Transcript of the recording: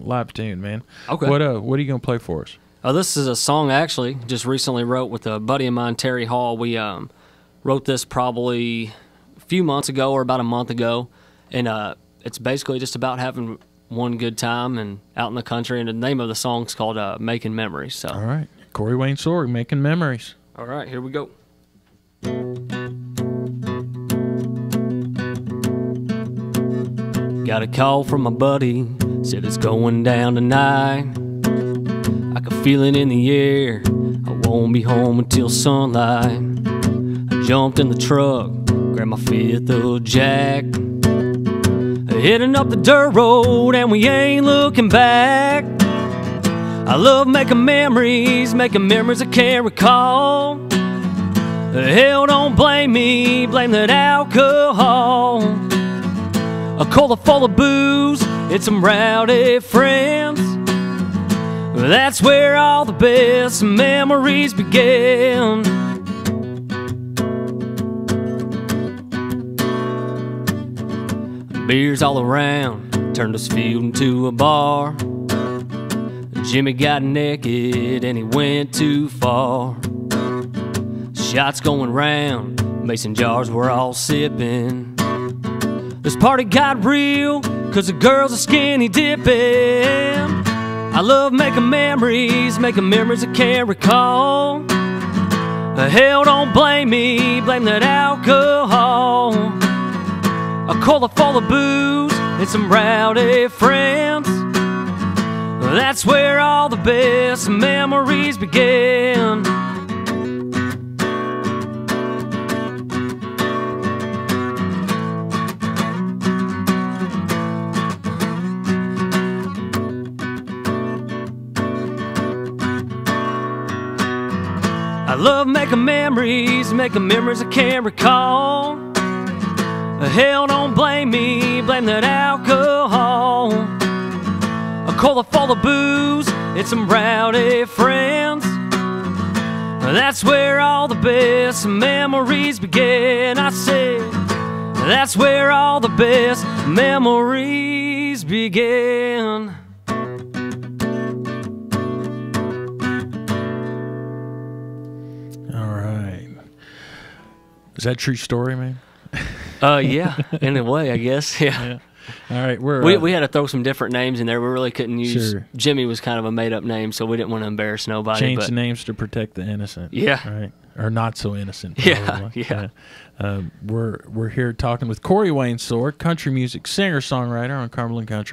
live tune, man. Okay. What uh, what are you gonna play for us? Uh, this is a song I actually just recently wrote with a buddy of mine, Terry Hall. We um, wrote this probably a few months ago or about a month ago, and uh, it's basically just about having one good time and out in the country. And the name of the song's called uh, "Making Memories." So, All right, Korey Wayne Sorg, making memories. all right, here we go. Got a call from my buddy, said it's going down tonight. I can feel it in the air. I won't be home until sunlight. I jumped in the truck, grabbed my fifth of Jack. Heading up the dirt road, and we ain't looking back. I love making memories, making memories I can't recall. Hell, don't blame me, blame that alcohol. A cooler full of booze and some rowdy friends. That's where all the best memories begin. Beers all around turned this field into a bar. Jimmy got naked and he went too far. Shots going round, mason jars were all sipping. This party got real, cause the girls are skinny dipping. I love making memories, making memories I can't recall. Hell, don't blame me, blame that alcohol. A cola full of booze and some rowdy friends. That's where all the best memories begin. I love making memories, making memories I can't recall. Hell, don't blame me, blame that alcohol. I A cola full of booze and some rowdy friends. That's where all the best memories begin. I said, that's where all the best memories begin. Is that true story, man? Uh, yeah, in a way, I guess. Yeah. All right, we're We, uh, we had to throw some different names in there. We really couldn't use Sure. Jimmy was kind of a made up name, so we didn't want to embarrass nobody. change but the names to protect the innocent. Yeah. All right. Or not so innocent. Yeah, probably. yeah. Um, we're we're here talking with Korey Wayne Sorg, country music singer songwriter on Cumberland Country.